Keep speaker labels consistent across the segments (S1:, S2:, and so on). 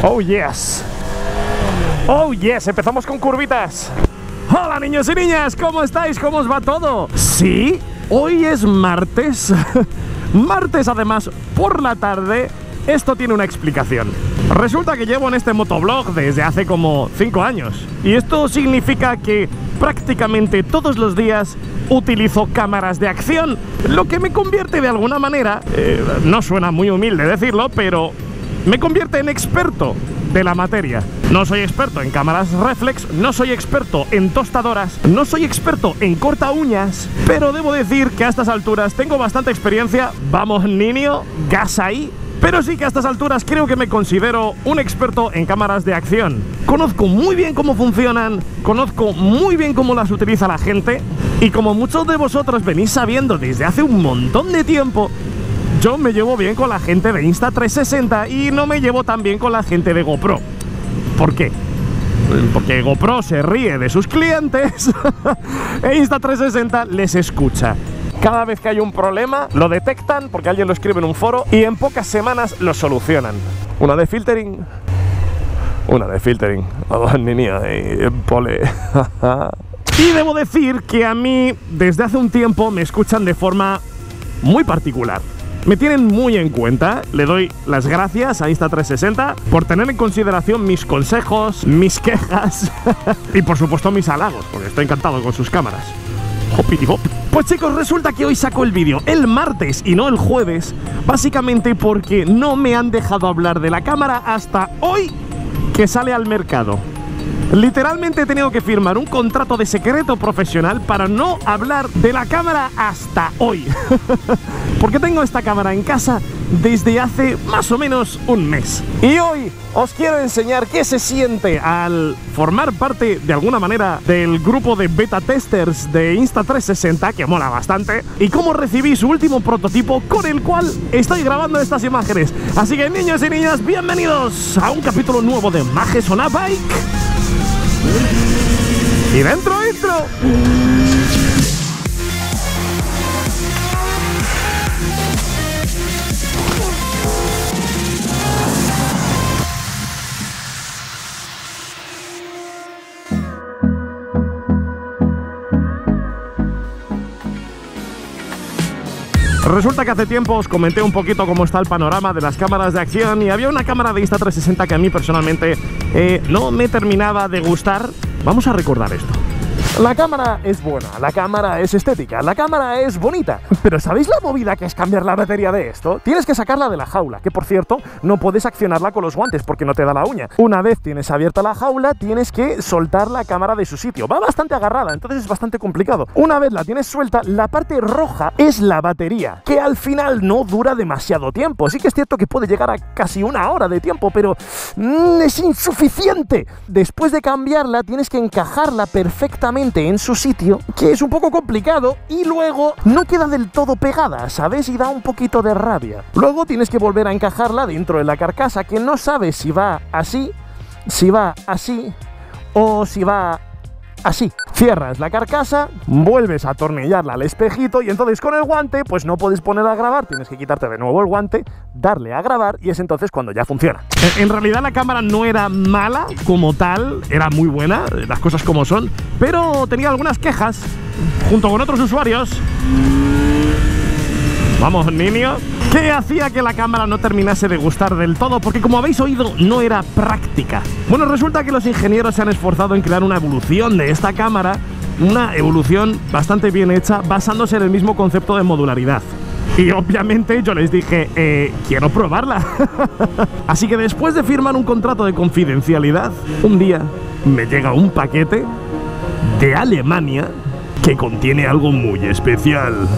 S1: Oh, yes. Oh, yes. Empezamos con curvitas. Hola, niños y niñas. ¿Cómo estáis? ¿Cómo os va todo? Sí, hoy es martes. martes, además, por la tarde. Esto tiene una explicación. Resulta que llevo en este motoblog desde hace como 5 años. Y esto significa que prácticamente todos los días utilizo cámaras de acción. Lo que me convierte de alguna manera, eh, no suena muy humilde decirlo, pero me convierte en experto de la materia. No soy experto en cámaras reflex, no soy experto en tostadoras, no soy experto en corta uñas, pero debo decir que a estas alturas tengo bastante experiencia. Vamos, niño, gas ahí. Pero sí que a estas alturas creo que me considero un experto en cámaras de acción. Conozco muy bien cómo funcionan, conozco muy bien cómo las utiliza la gente y como muchos de vosotros venís sabiendo desde hace un montón de tiempo, yo me llevo bien con la gente de Insta360 y no me llevo tan bien con la gente de GoPro. ¿Por qué? Porque GoPro se ríe de sus clientes e Insta360 les escucha. Cada vez que hay un problema, lo detectan porque alguien lo escribe en un foro y en pocas semanas lo solucionan. Una de filtering. Una de filtering. Oh, niña, pole. y debo decir que a mí, desde hace un tiempo, me escuchan de forma muy particular. Me tienen muy en cuenta, le doy las gracias a Insta360 por tener en consideración mis consejos, mis quejas y por supuesto mis halagos, porque estoy encantado con sus cámaras. Hopity hop. Pues chicos, resulta que hoy saco el vídeo el martes y no el jueves, básicamente porque no me han dejado hablar de la cámara hasta hoy que sale al mercado. Literalmente he tenido que firmar un contrato de secreto profesional para no hablar de la cámara hasta hoy. Porque tengo esta cámara en casa desde hace más o menos un mes. Y hoy os quiero enseñar qué se siente al formar parte de alguna manera del grupo de beta testers de Insta360, que mola bastante, y cómo recibí su último prototipo con el cual estoy grabando estas imágenes. Así que niños y niñas, bienvenidos a un capítulo nuevo de Mages on a Bike. Y dentro intro. Resulta que hace tiempo os comenté un poquito cómo está el panorama de las cámaras de acción y había una cámara de Insta360 que a mí personalmente eh, no me terminaba de gustar. Vamos a recordar esto. La cámara es buena, la cámara es estética, la cámara es bonita. Pero ¿sabéis la movida que es cambiar la batería de esto? Tienes que sacarla de la jaula, que por cierto, no puedes accionarla con los guantes porque no te da la uña. Una vez tienes abierta la jaula, tienes que soltar la cámara de su sitio. Va bastante agarrada, entonces es bastante complicado. Una vez la tienes suelta, la parte roja es la batería, que al final no dura demasiado tiempo. Sí que es cierto que puede llegar a casi una hora de tiempo, pero mm, es insuficiente. Después de cambiarla, tienes que encajarla perfectamente en su sitio, que es un poco complicado y luego no queda del todo pegada, ¿sabes? Y da un poquito de rabia. Luego tienes que volver a encajarla dentro de la carcasa, que no sabes si va así, si va así o si va así. Cierras la carcasa, vuelves a atornillarla al espejito y entonces con el guante pues no puedes poner a grabar, tienes que quitarte de nuevo el guante, darle a grabar y es entonces cuando ya funciona. En, realidad la cámara no era mala como tal, era muy buena, las cosas como son, pero tenía algunas quejas junto con otros usuarios. Vamos, niño. ¿Qué hacía que la cámara no terminase de gustar del todo? Porque como habéis oído, no era práctica. Bueno, resulta que los ingenieros se han esforzado en crear una evolución de esta cámara, una evolución bastante bien hecha, basándose en el mismo concepto de modularidad. Y obviamente yo les dije, eh, quiero probarla. Así que después de firmar un contrato de confidencialidad, un día me llega un paquete de Alemania que contiene algo muy especial.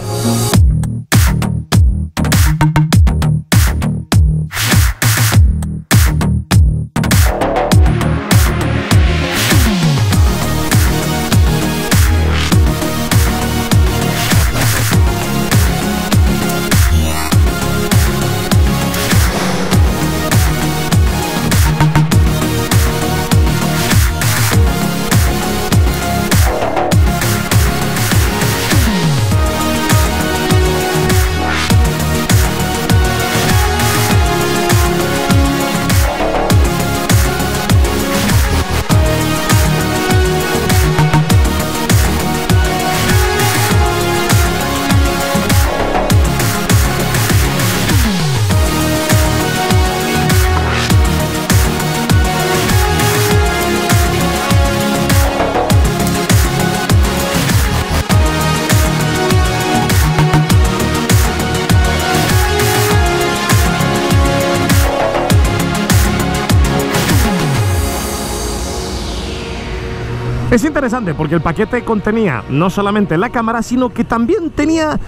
S1: Es interesante porque el paquete contenía no solamente la cámara, sino que también tenía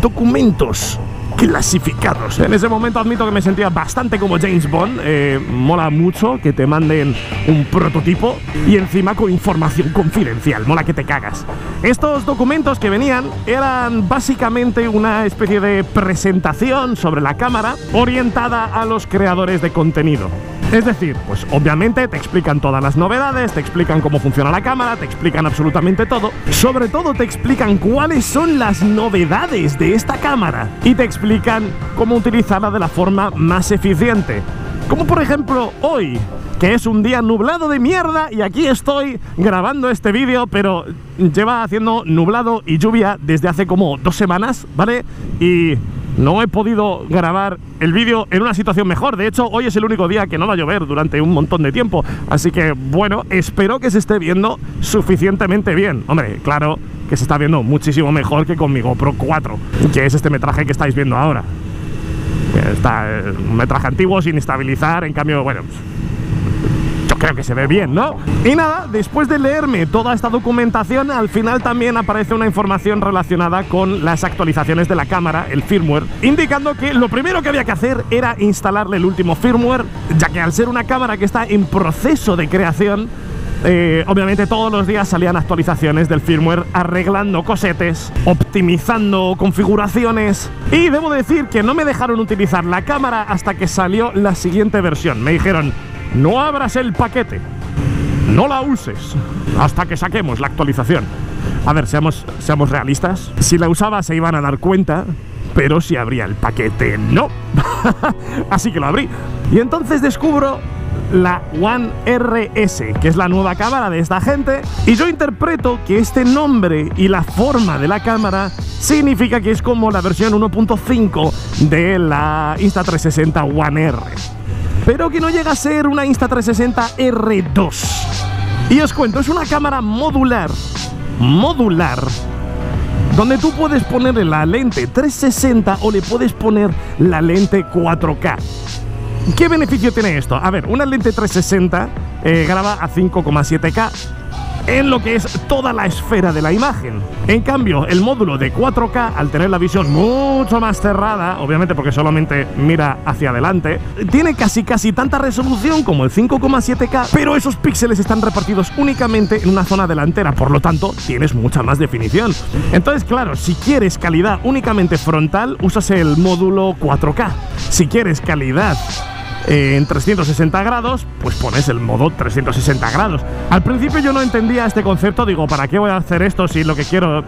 S1: documentos clasificados. En ese momento admito que me sentía bastante como James Bond. Eh, mola mucho que te manden un prototipo y encima con información confidencial. Mola que te cagas. Estos documentos que venían eran básicamente una especie de presentación sobre la cámara orientada a los creadores de contenido. Es decir, pues obviamente te explican todas las novedades, te explican cómo funciona la cámara, te explican absolutamente todo. Sobre todo te explican cuáles son las novedades de esta cámara y te explican cómo utilizarla de la forma más eficiente. Como por ejemplo hoy, que es un día nublado de mierda y aquí estoy grabando este vídeo, pero lleva haciendo nublado y lluvia desde hace como dos semanas, ¿vale? Y no he podido grabar el vídeo en una situación mejor. De hecho, hoy es el único día que no va a llover durante un montón de tiempo. Así que, bueno, espero que se esté viendo suficientemente bien. Hombre, claro que se está viendo muchísimo mejor que con mi GoPro 4, que es este metraje que estáis viendo ahora. Está eh, un metraje antiguo sin estabilizar, en cambio, bueno, creo que se ve bien, ¿no? Y nada, después de leerme toda esta documentación, al final también aparece una información relacionada con las actualizaciones de la cámara, el firmware, indicando que lo primero que había que hacer era instalarle el último firmware, ya que al ser una cámara que está en proceso de creación, eh, obviamente todos los días salían actualizaciones del firmware arreglando cosetes, optimizando configuraciones y debo decir que no me dejaron utilizar la cámara hasta que salió la siguiente versión. Me dijeron, no abras el paquete. No la uses hasta que saquemos la actualización. A ver, seamos, seamos realistas. Si la usaba se iban a dar cuenta, pero si abría el paquete, no. Así que lo abrí. Y entonces descubro la One RS, que es la nueva cámara de esta gente, y yo interpreto que este nombre y la forma de la cámara significa que es como la versión 1.5 de la Insta360 One R pero que no llega a ser una Insta360 R2. Y os cuento, es una cámara modular, modular, donde tú puedes ponerle la lente 360 o le puedes poner la lente 4K. ¿Qué beneficio tiene esto? A ver, una lente 360 eh, graba a 5,7K en lo que es toda la esfera de la imagen. En cambio, el módulo de 4K, al tener la visión mucho más cerrada, obviamente porque solamente mira hacia adelante, tiene casi casi tanta resolución como el 5,7K, pero esos píxeles están repartidos únicamente en una zona delantera, por lo tanto, tienes mucha más definición. Entonces, claro, si quieres calidad únicamente frontal, usas el módulo 4K. Si quieres calidad en 360 grados, pues pones el modo 360 grados. Al principio yo no entendía este concepto, digo, ¿para qué voy a hacer esto si lo que quiero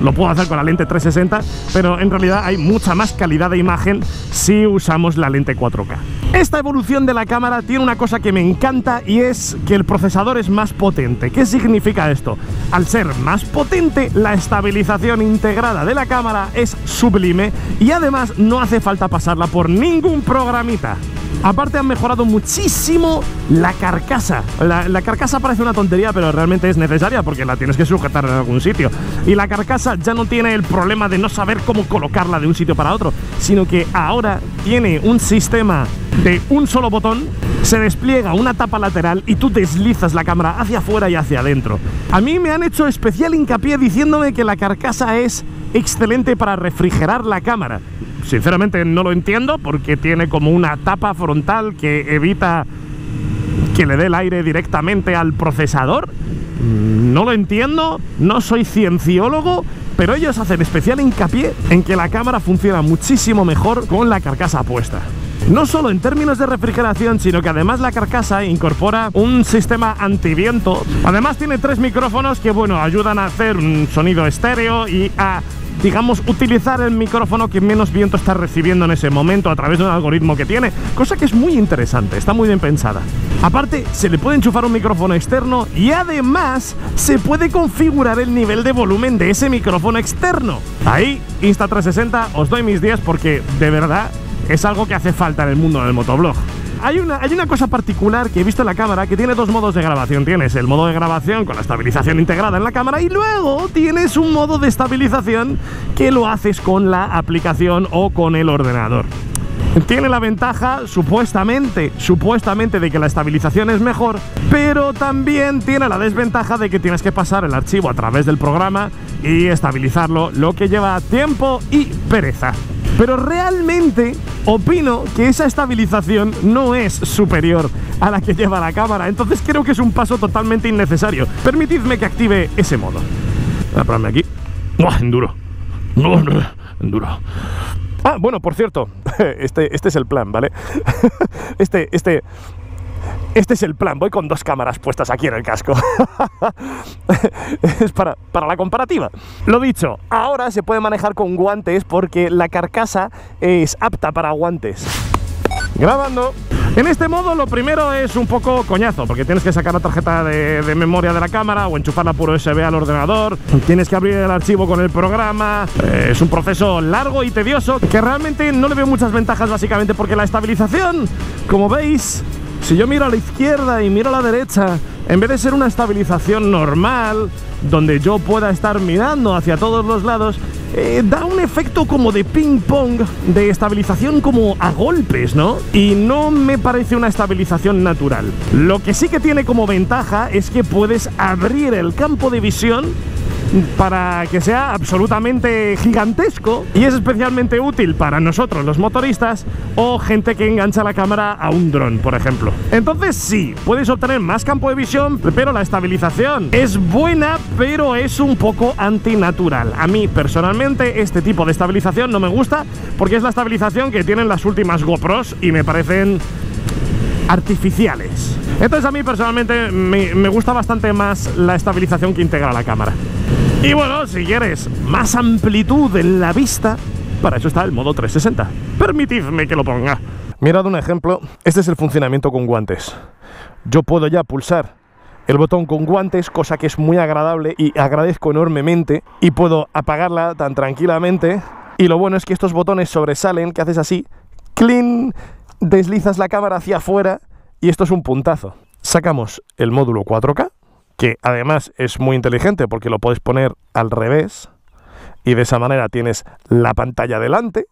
S1: lo puedo hacer con la lente 360, pero en realidad hay mucha más calidad de imagen si usamos la lente 4K. Esta evolución de la cámara tiene una cosa que me encanta y es que el procesador es más potente. ¿Qué significa esto? Al ser más potente, la estabilización integrada de la cámara es sublime y además no hace falta pasarla por ningún programita. Aparte han mejorado muchísimo la carcasa. La, carcasa parece una tontería, pero realmente es necesaria porque la tienes que sujetar en algún sitio. Y la carcasa ya no tiene el problema de no saber cómo colocarla de un sitio para otro, sino que ahora tiene un sistema de un solo botón, se despliega una tapa lateral y tú deslizas la cámara hacia afuera y hacia adentro. A mí me han hecho especial hincapié diciéndome que la carcasa es excelente para refrigerar la cámara. Sinceramente no lo entiendo porque tiene como una tapa frontal que evita que le dé el aire directamente al procesador. Mm, no lo entiendo, no soy cienciólogo, pero ellos hacen especial hincapié en que la cámara funciona muchísimo mejor con la carcasa puesta. No solo en términos de refrigeración, sino que además la carcasa incorpora un sistema antiviento. Además tiene tres micrófonos que, bueno, ayudan a hacer un sonido estéreo y a digamos, utilizar el micrófono que menos viento está recibiendo en ese momento a través de un algoritmo que tiene, cosa que es muy interesante, está muy bien pensada. Aparte, se le puede enchufar un micrófono externo y además se puede configurar el nivel de volumen de ese micrófono externo. Ahí, Insta360, os doy mis días porque de verdad es algo que hace falta en el mundo del motoblog. Hay una, hay una cosa particular que he visto en la cámara que tiene dos modos de grabación. Tienes el modo de grabación con la estabilización integrada en la cámara y luego tienes un modo de estabilización que lo haces con la aplicación o con el ordenador. Tiene la ventaja, supuestamente, supuestamente, de que la estabilización es mejor, pero también tiene la desventaja de que tienes que pasar el archivo a través del programa y estabilizarlo, lo que lleva tiempo y pereza. Pero realmente opino que esa estabilización no es superior a la que lleva la cámara, entonces creo que es un paso totalmente innecesario. Permitidme que active ese modo. Voy a ponerme aquí. ¡Buah, enduro! Enduro. Ah, bueno, por cierto, este, este es el plan, ¿vale? Este, este, este es el plan, voy con dos cámaras puestas aquí en el casco. es para, para, la comparativa. Lo dicho, ahora se puede manejar con guantes porque la carcasa es apta para guantes. Grabando. En este modo lo primero es un poco coñazo, porque tienes que sacar la tarjeta de, memoria de la cámara o enchufarla por USB al ordenador, tienes que abrir el archivo con el programa, eh, es un proceso largo y tedioso que realmente no le veo muchas ventajas básicamente porque la estabilización, como veis, si yo miro a la izquierda y miro a la derecha, en vez de ser una estabilización normal, donde yo pueda estar mirando hacia todos los lados, eh, da un efecto como de ping-pong, de estabilización como a golpes, ¿no? Y no me parece una estabilización natural. Lo que sí que tiene como ventaja es que puedes abrir el campo de visión para que sea absolutamente gigantesco y es especialmente útil para nosotros los motoristas o gente que engancha la cámara a un dron, por ejemplo. Entonces sí, puedes obtener más campo de visión, pero la estabilización es buena, pero es un poco antinatural. A mí personalmente este tipo de estabilización no me gusta porque es la estabilización que tienen las últimas GoPros y me parecen artificiales. Entonces a mí personalmente me, gusta bastante más la estabilización que integra la cámara. Y bueno, si quieres más amplitud en la vista, para eso está el modo 360. Permitidme que lo ponga. Mirad un ejemplo, este es el funcionamiento con guantes. Yo puedo ya pulsar el botón con guantes, cosa que es muy agradable y agradezco enormemente, y puedo apagarla tan tranquilamente. Y lo bueno es que estos botones sobresalen, que haces así, clean, deslizas la cámara hacia afuera y esto es un puntazo. Sacamos el módulo 4K, que además es muy inteligente porque lo puedes poner al revés y de esa manera tienes la pantalla delante.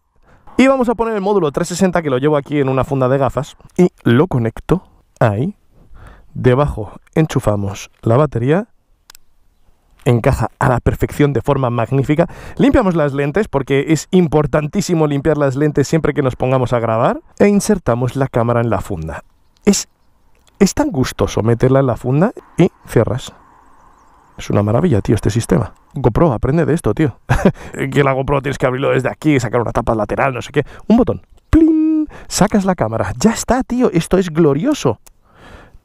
S1: Y vamos a poner el módulo 360 que lo llevo aquí en una funda de gafas y lo conecto ahí. Debajo enchufamos la batería encaja a la perfección de forma magnífica. Limpiamos las lentes porque es importantísimo limpiar las lentes siempre que nos pongamos a grabar e insertamos la cámara en la funda. Es, es tan gustoso meterla en la funda y cierras. Es una maravilla, tío, este sistema. GoPro, aprende de esto, tío. que la GoPro tienes que abrirlo desde aquí, sacar una tapa lateral, no sé qué. Un botón. ¡Plin! Sacas la cámara. Ya está, tío. Esto es glorioso.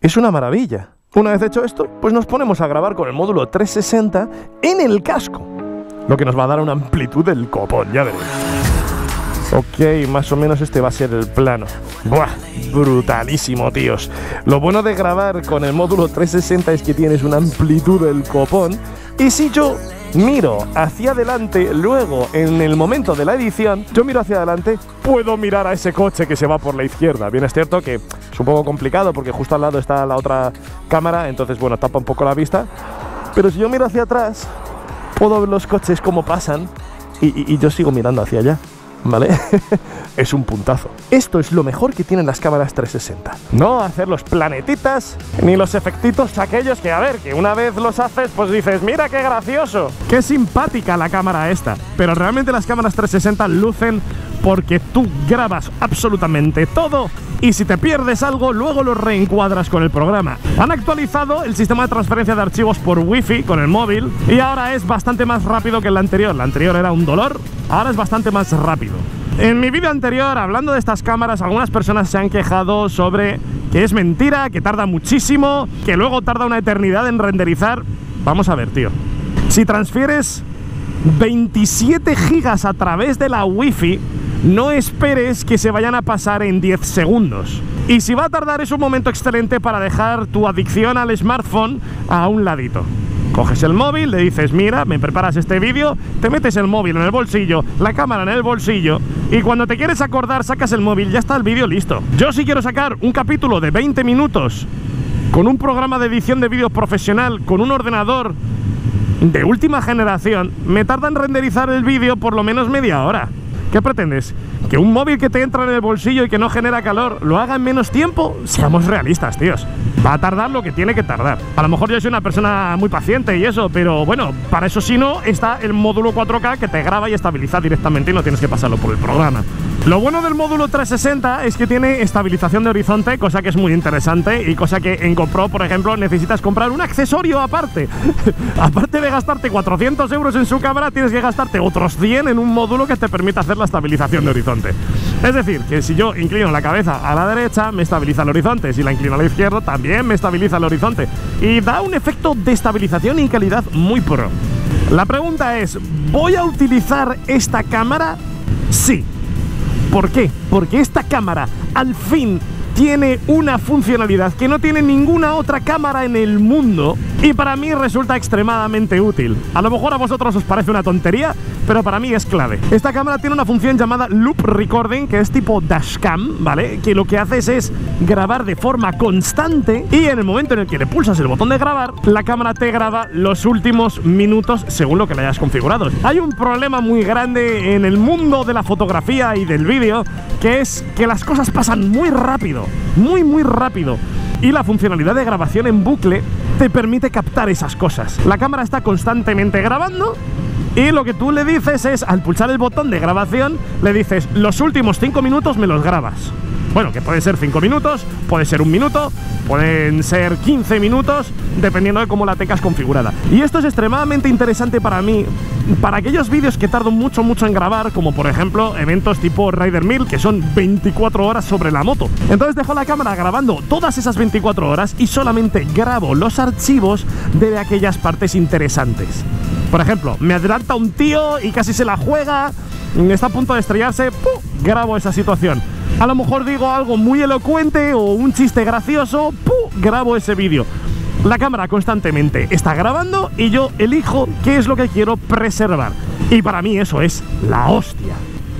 S1: Es una maravilla. Una vez hecho esto, pues nos ponemos a grabar con el módulo 360 en el casco. Lo que nos va a dar una amplitud del copón, ya veréis. Ok, más o menos este va a ser el plano. Buah, brutalísimo, tíos. Lo bueno de grabar con el módulo 360 es que tienes una amplitud del copón. Y si yo miro hacia adelante, luego en el momento de la edición, yo miro hacia adelante, puedo mirar a ese coche que se va por la izquierda. Bien, es cierto que es un poco complicado porque justo al lado está la otra cámara, entonces, bueno, tapa un poco la vista. Pero si yo miro hacia atrás, puedo ver los coches como pasan y, y, y yo sigo mirando hacia allá. ¿Vale? es un puntazo. Esto es lo mejor que tienen las cámaras 360. No hacer los planetitas ni los efectitos aquellos que, a ver, que una vez los haces, pues dices, mira qué gracioso. Qué simpática la cámara esta. Pero realmente las cámaras 360 lucen porque tú grabas absolutamente todo y si te pierdes algo, luego lo reencuadras con el programa. Han actualizado el sistema de transferencia de archivos por Wi-Fi con el móvil y ahora es bastante más rápido que el anterior. El anterior era un dolor, ahora es bastante más rápido. En mi vídeo anterior, hablando de estas cámaras, algunas personas se han quejado sobre que es mentira, que tarda muchísimo, que luego tarda una eternidad en renderizar. Vamos a ver, tío. Si transfieres 27 gigas a través de la Wi-Fi, no esperes que se vayan a pasar en 10 segundos. Y si va a tardar es un momento excelente para dejar tu adicción al smartphone a un ladito. Coges el móvil, le dices, mira, me preparas este vídeo, te metes el móvil en el bolsillo, la cámara en el bolsillo, y cuando te quieres acordar sacas el móvil, ya está el vídeo listo. Yo si quiero sacar un capítulo de 20 minutos con un programa de edición de vídeo profesional, con un ordenador de última generación, me tarda en renderizar el vídeo por lo menos media hora. ¿Qué pretendes? ¿Que un móvil que te entra en el bolsillo y que no genera calor lo haga en menos tiempo? Seamos realistas, tíos. Va a tardar lo que tiene que tardar. A lo mejor yo soy una persona muy paciente y eso, pero bueno, para eso si no, está el módulo 4K que te graba y estabiliza directamente y no tienes que pasarlo por el programa. Lo bueno del módulo 360 es que tiene estabilización de horizonte, cosa que es muy interesante y cosa que en GoPro, por ejemplo, necesitas comprar un accesorio aparte. aparte de gastarte 400 euros en su cámara, tienes que gastarte otros 100 en un módulo que te permita hacer la estabilización de horizonte. Es decir, que si yo inclino la cabeza a la derecha, me estabiliza el horizonte. Si la inclino a la izquierda, también me estabiliza el horizonte. Y da un efecto de estabilización y calidad muy pro. La pregunta es, ¿voy a utilizar esta cámara? Sí. ¿Por qué? Porque esta cámara al fin tiene una funcionalidad que no tiene ninguna otra cámara en el mundo y para mí resulta extremadamente útil. A lo mejor a vosotros os parece una tontería, pero para mí es clave. Esta cámara tiene una función llamada Loop Recording, que es tipo dashcam, ¿vale? Que lo que haces es grabar de forma constante y en el momento en el que le pulsas el botón de grabar, la cámara te graba los últimos minutos según lo que le hayas configurado. Hay un problema muy grande en el mundo de la fotografía y del vídeo, que es que las cosas pasan muy rápido, muy muy rápido. Y la funcionalidad de grabación en bucle te permite captar esas cosas. La cámara está constantemente grabando y lo que tú le dices es, al pulsar el botón de grabación, le dices, los últimos 5 minutos me los grabas. Bueno, que puede ser 5 minutos, puede ser un minuto, pueden ser 15 minutos, dependiendo de cómo la tengas configurada. Y esto es extremadamente interesante para mí, para aquellos vídeos que tardo mucho, mucho en grabar, como por ejemplo eventos tipo Rider Mill, que son 24 horas sobre la moto. Entonces dejo la cámara grabando todas esas 24 horas y solamente grabo los archivos de aquellas partes interesantes. Por ejemplo, me adelanta un tío y casi se la juega, está a punto de estrellarse, ¡pum! grabo esa situación. A lo mejor digo algo muy elocuente o un chiste gracioso, ¡pum! grabo ese vídeo. La cámara constantemente está grabando y yo elijo qué es lo que quiero preservar. Y para mí eso es la hostia.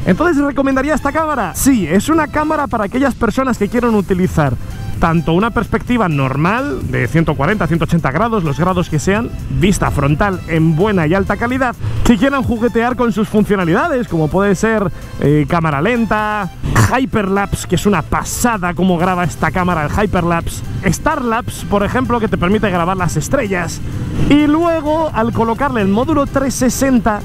S1: Entonces, ¿recomendaría esta cámara? Sí, es una cámara para aquellas personas que quieran utilizar tanto una perspectiva normal de 140 180 grados, los grados que sean, vista frontal en buena y alta calidad, que quieran juguetear con sus funcionalidades, como puede ser eh, cámara lenta, Hyperlapse, que es una pasada como graba esta cámara, el Hyperlapse, Starlapse, por ejemplo, que te permite grabar las estrellas, y luego al colocarle el módulo 360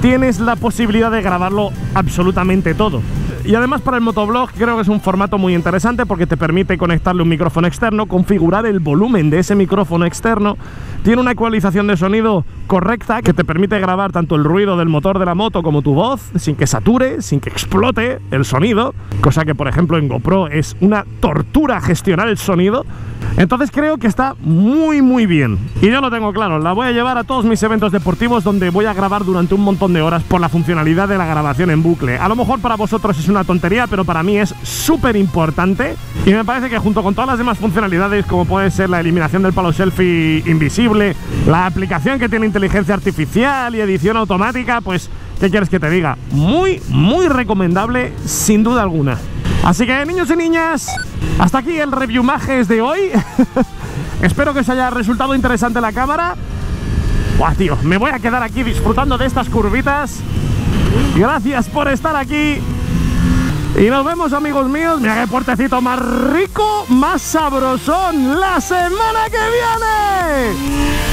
S1: tienes la posibilidad de grabarlo absolutamente todo. Y además para el motoblog creo que es un formato muy interesante porque te permite conectarle un micrófono externo, configurar el volumen de ese micrófono externo, tiene una ecualización de sonido correcta que te permite grabar tanto el ruido del motor de la moto como tu voz sin que sature, sin que explote el sonido, cosa que por ejemplo en GoPro es una tortura gestionar el sonido. Entonces creo que está muy muy bien. Y yo lo tengo claro, la voy a llevar a todos mis eventos deportivos donde voy a grabar durante un montón de horas por la funcionalidad de la grabación en bucle. A lo mejor para vosotros es una tontería, pero para mí es súper importante. Y me parece que junto con todas las demás funcionalidades, como puede ser la eliminación del palo selfie invisible, la aplicación que tiene inteligencia artificial y edición automática, pues, ¿qué quieres que te diga? Muy, muy recomendable, sin duda alguna. Así que, niños y niñas, hasta aquí el review majes de hoy. Espero que os haya resultado interesante la cámara. Buah, tío, me voy a quedar aquí disfrutando de estas curvitas. Gracias por estar aquí. Y nos vemos, amigos míos. Mira qué puertecito más rico, más sabrosón la semana que viene.